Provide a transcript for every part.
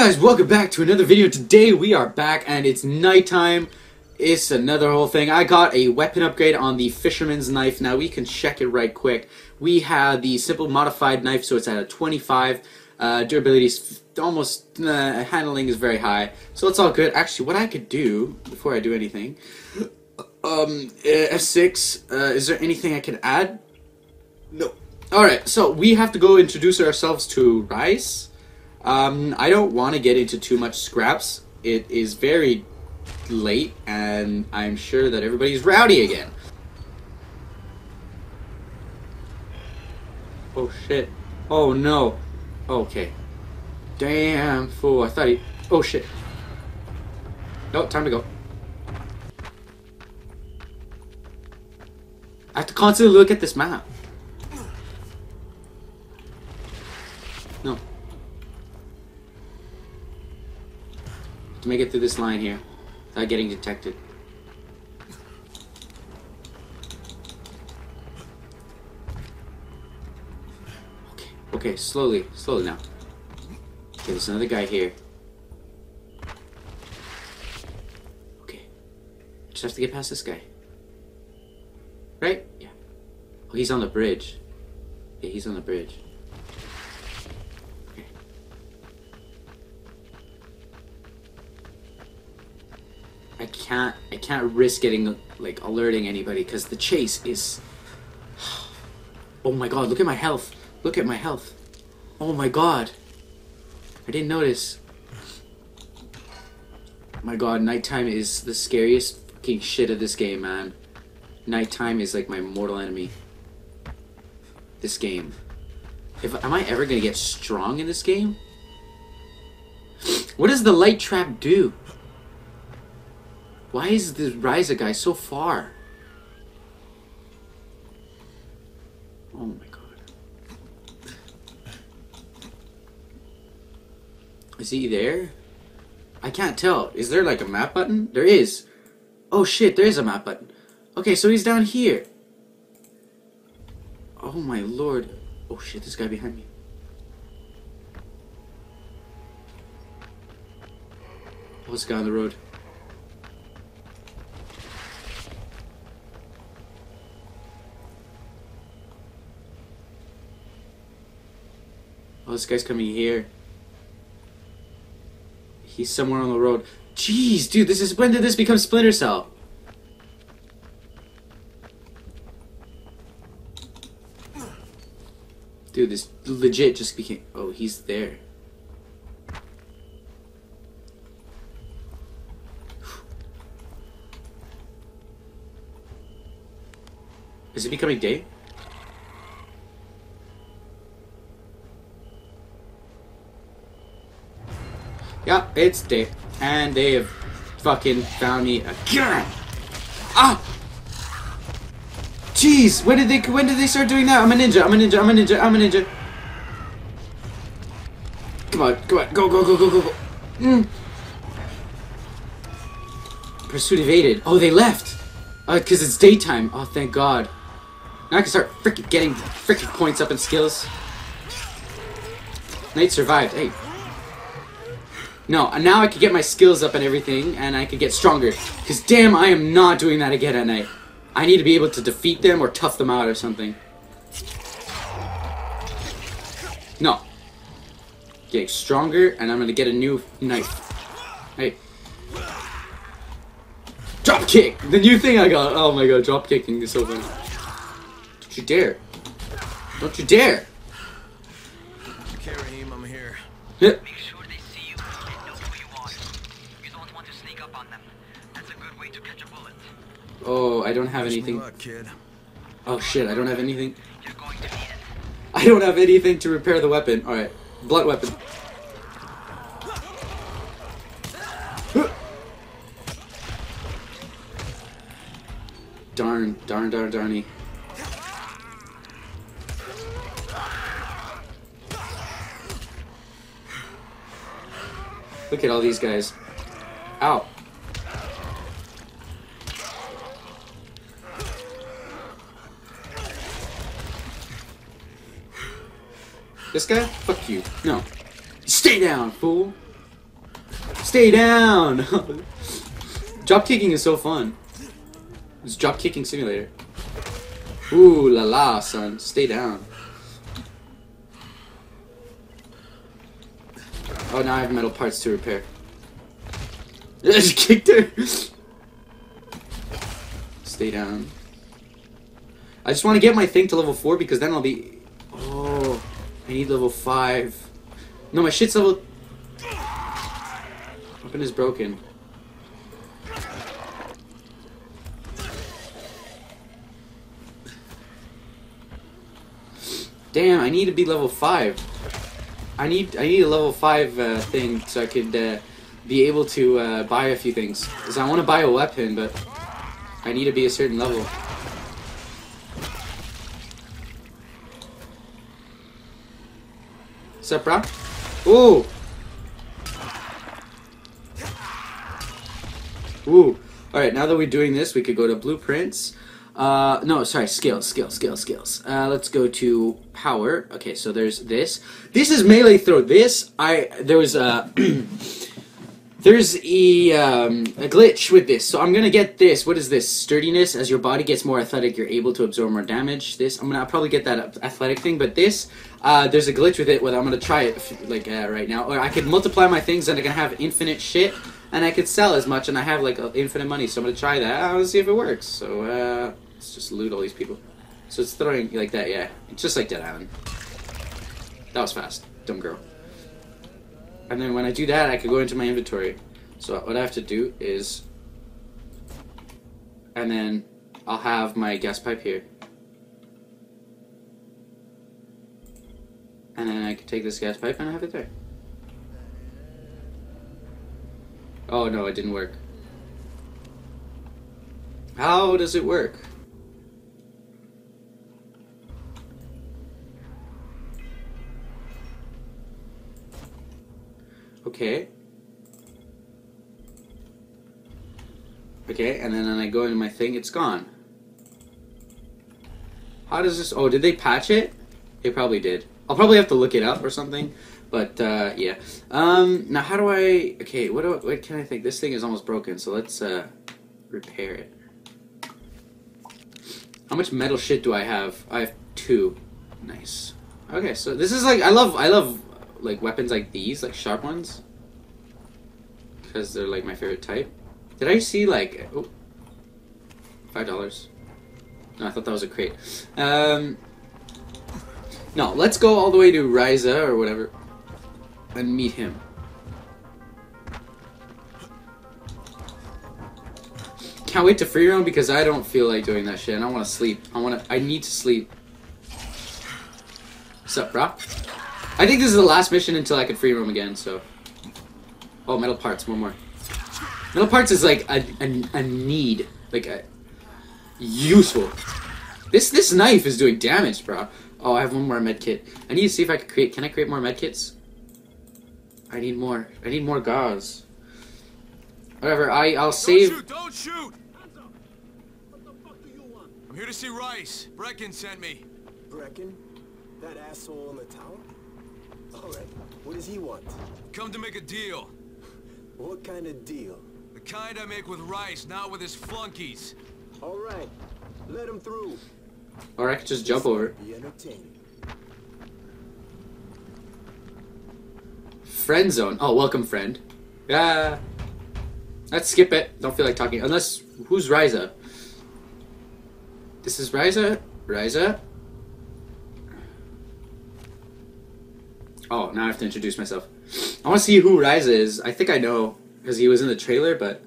guys, welcome back to another video. Today we are back and it's nighttime. It's another whole thing. I got a weapon upgrade on the Fisherman's Knife. Now we can check it right quick. We have the simple modified knife, so it's at a 25. Uh, durability is almost, uh, handling is very high. So it's all good. Actually, what I could do, before I do anything, um, uh, F6, uh, is there anything I can add? No. Alright, so we have to go introduce ourselves to Rais. Um, I don't want to get into too much scraps. It is very late, and I'm sure that everybody's rowdy again. Oh shit. Oh no. Okay. Damn fool. I thought he. Oh shit. No, time to go. I have to constantly look at this map. No. To make it through this line here without getting detected. Okay, okay, slowly, slowly now. Okay, there's another guy here. Okay. Just have to get past this guy. Right? Yeah. Oh, he's on the bridge. Yeah, he's on the bridge. Can't I can't risk getting like alerting anybody because the chase is Oh my god, look at my health. Look at my health. Oh my god. I didn't notice. My god, nighttime is the scariest fucking shit of this game, man. Nighttime is like my mortal enemy. This game. If am I ever gonna get strong in this game? What does the light trap do? Why is the Ryza guy so far? Oh my god. Is he there? I can't tell. Is there like a map button? There is. Oh shit, there is a map button. Okay, so he's down here. Oh my lord. Oh shit, this guy behind me. Oh, this guy on the road. Oh, this guy's coming here. He's somewhere on the road. Jeez, dude, this is when did this become Splinter Cell? Dude, this legit just became. Oh, he's there. Is it becoming day? Yeah, it's day. And they have fucking found me again. Ah! Jeez, when did they when did they start doing that? I'm a ninja, I'm a ninja, I'm a ninja, I'm a ninja. Come on, come on, go, go, go, go, go, go. Mm. Pursuit evaded. Oh, they left. Uh, cause it's daytime. Oh, thank God. Now I can start freaking getting freaking points up in skills. Night survived. Hey, no, and now I could get my skills up and everything, and I could get stronger. Because damn, I am not doing that again at night. I need to be able to defeat them or tough them out or something. No. Getting stronger, and I'm gonna get a new knife. Hey. Drop kick! The new thing I got. Oh my god, drop kicking is so fun. Don't you dare. Don't you dare! Okay, I'm here. Yeah. Oh, I don't have anything. Oh shit, I don't have anything. You're going to need it. I don't have anything to repair the weapon. Alright. Blunt weapon. Darn, darn, darn, darny. Look at all these guys. Ow. This guy? Fuck you. No. Stay down, fool. Stay down! drop kicking is so fun. It's drop kicking simulator. Ooh la la, son. Stay down. Oh, now I have metal parts to repair. I just kicked her. Stay down. I just want to get my thing to level 4 because then I'll be... Oh, I need level 5. No, my shit's level... Weapon is broken. Damn, I need to be level 5. I need I need a level 5 uh, thing so I could uh, be able to uh, buy a few things. Because I want to buy a weapon, but I need to be a certain level. What's up, bro? Ooh! Ooh. Alright, now that we're doing this, we could go to blueprints. Uh, no, sorry, skills, skills, skills, skills. Uh, let's go to power. Okay, so there's this. This is melee throw. This, I, there was a, there's a, um, a glitch with this. So I'm gonna get this. What is this? Sturdiness. As your body gets more athletic, you're able to absorb more damage. This, I'm gonna probably get that athletic thing, but this, uh, there's a glitch with it. Where I'm gonna try it, like, uh, right now. Or I could multiply my things and I can have infinite shit and I could sell as much, and I have like infinite money, so I'm gonna try that. I want to see if it works. So uh, let's just loot all these people. So it's throwing like that, yeah. Just like Dead Island. That was fast, dumb girl. And then when I do that, I could go into my inventory. So what I have to do is, and then I'll have my gas pipe here. And then I can take this gas pipe and I have it there. Oh no, it didn't work. How does it work? Okay. Okay, and then when I go into my thing, it's gone. How does this... Oh, did they patch it? They probably did. I'll probably have to look it up or something. But uh, yeah. Um, now how do I? Okay, what do what can I think? This thing is almost broken, so let's uh, repair it. How much metal shit do I have? I have two. Nice. Okay, so this is like I love I love like weapons like these, like sharp ones, because they're like my favorite type. Did I see like oh, five dollars? No, I thought that was a crate. Um, no, let's go all the way to Ryza or whatever and meet him. Can't wait to free roam because I don't feel like doing that shit. And I want to sleep. I want to. I need to sleep. What's up, bro? I think this is the last mission until I can free roam again. So. Oh, metal parts. One more. Metal parts is like a, a, a need, like a useful. This this knife is doing damage, bro. Oh, I have one more med kit. I need to see if I can create. Can I create more med kits? I need more. I need more gauze. Whatever. I I'll save. Don't shoot! Don't shoot! What the fuck do you want? I'm here to see Rais. Brecken sent me. Brecken? That asshole in the tower? Alright, what does he want? Come to make a deal. What kind of deal? The kind I make with Rais, not with his flunkies. Alright, let him through. Or I could just jump over. Be entertaining. Friend zone. Oh, welcome, friend. Yeah. Let's skip it. Don't feel like talking. Unless, who's Ryza? This is Ryza? Ryza? Oh, now I have to introduce myself. I want to see who Ryza is. I think I know, because he was in the trailer, but...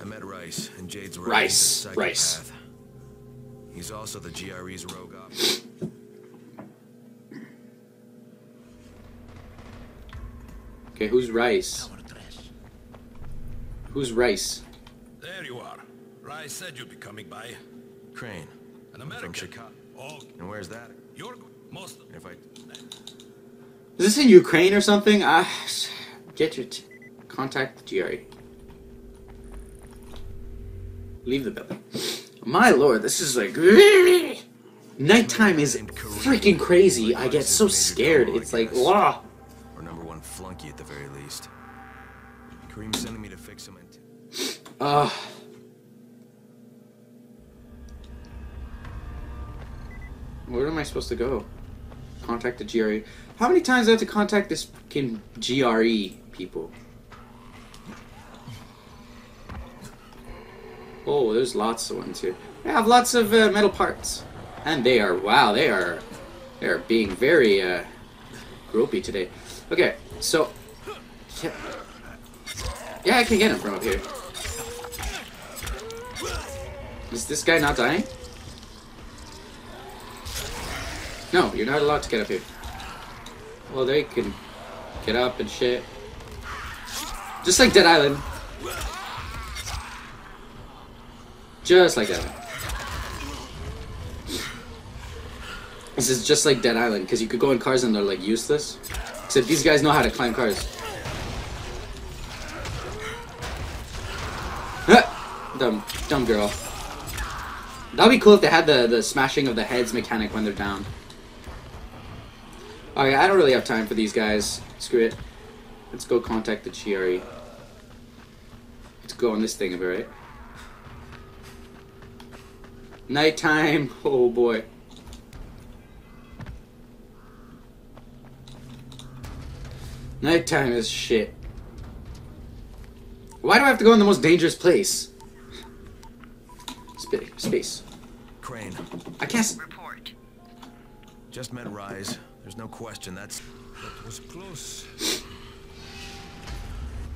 I met Rais, and Jade's. Rais, He's Rais. He's also the GRE's rogue op. Okay, who's Rais? Who's Rais? There you are. Rais said you'd be coming by. Crane. An I'm American. from Chicago. Oh, And where's that? you're most of If I... Is this in Ukraine or something? Ah, get your t- contact the GRE. Leave the building. My lord, this is like nighttime is freaking crazy. I get so scared. It's like wow. Or number one flunky at the very least. Kareem's sending me to fix him. int. Ugh. Where am I supposed to go? Contact the GRE. How many times do I have to contact this fucking GRE people? Oh, there's lots of ones here. I have lots of uh, metal parts. And they are, wow, they are, they are being very, uh, gropey today. Okay, so, yeah, yeah, I can get him from up here. Is this guy not dying? No, you're not allowed to get up here. Well, they can get up and shit. Just like Dead Island. Just like that. This is just like Dead Island, because you could go in cars and they're like useless. Except these guys know how to climb cars. dumb, dumb girl. That'd be cool if they had the, the smashing of the heads mechanic when they're down. Okay, I don't really have time for these guys. Screw it. Let's go contact the GRE. Let's go on this thing, right? Nighttime. Oh boy. Nighttime is shit. Why do I have to go in the most dangerous place? Sp space. Crane, I can't. Report. just met Rais. There's no question that's... That was close.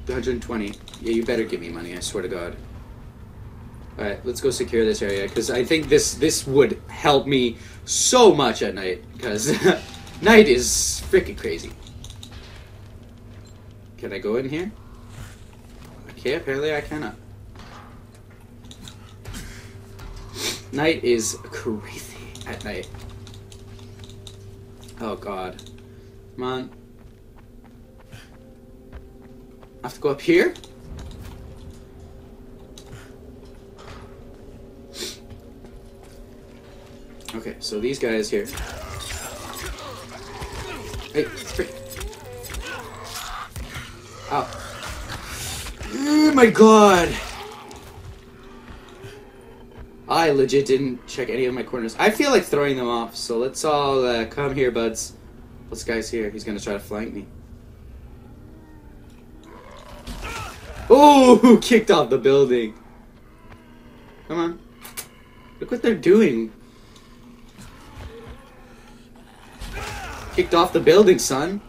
120. Yeah, you better give me money. I swear to God. All right, let's go secure this area because I think this this would help me so much at night because night is freaking crazy. Can I go in here? Okay, apparently I cannot. Night is crazy at night. Oh God, come on. I have to go up here? Okay, so these guys here. Hey. Ow. Oh my god! I legit didn't check any of my corners. I feel like throwing them off, so let's all uh, come here, buds. This guy's here. He's gonna try to flank me. Oh, kicked off the building. Come on. Look what they're doing. Kicked off the building, son.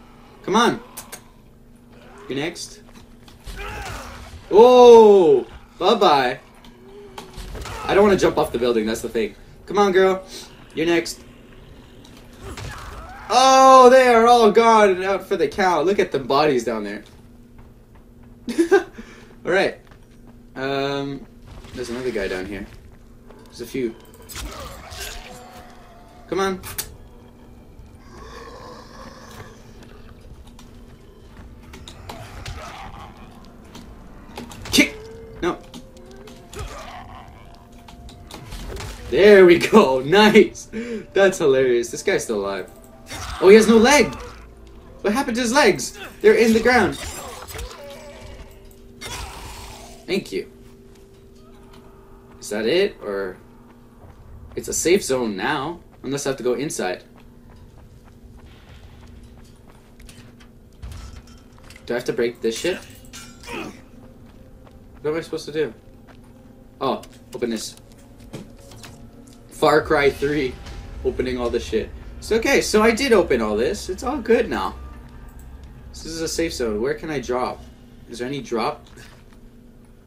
Come on. You're next. Oh, bye-bye. I don't want to jump off the building, that's the thing. Come on, girl. You're next. Oh, they are all gone and out for the count. Look at the bodies down there. Alright. Um, there's another guy down here. There's a few. Come on. Kick! No. There we go. Nice. That's hilarious. This guy's still alive. Oh, he has no leg. What happened to his legs? They're in the ground. Thank you. Is that it? Or. It's a safe zone now. Unless I have to go inside. Do I have to break this shit? What am I supposed to do? Oh, open this. Far Cry 3. Opening all this shit. So, okay, so I did open all this. It's all good now. This is a safe zone. Where can I drop? Is there any drop?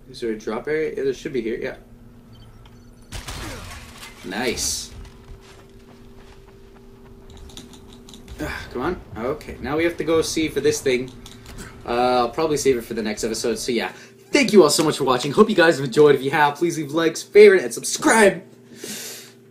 Is there a drop area? Yeah, there should be here, yeah. Nice. Ah, Come on. Okay, now we have to go see for this thing. Uh, I'll probably save it for the next episode. So yeah, thank you all so much for watching. Hope you guys have enjoyed. If you have, please leave likes, favorite, and subscribe.